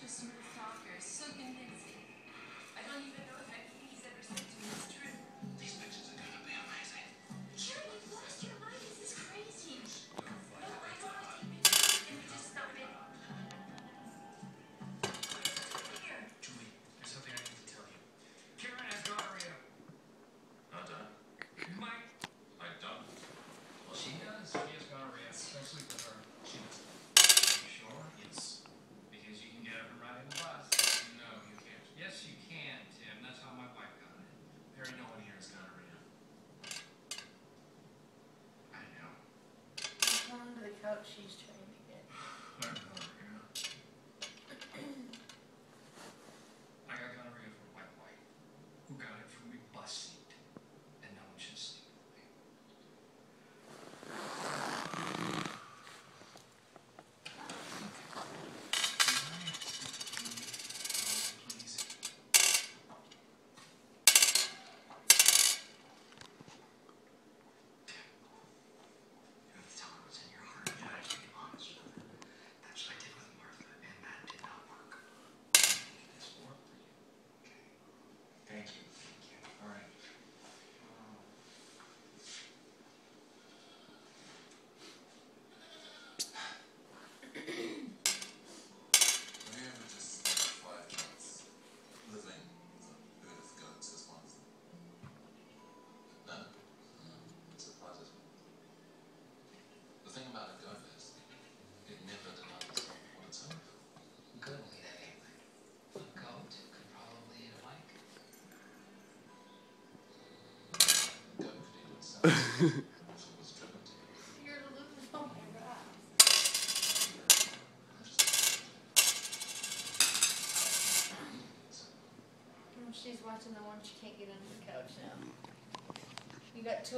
Manchester superstar Serkan coach, she's changed. She's watching the one she can't get under the couch now. You got two.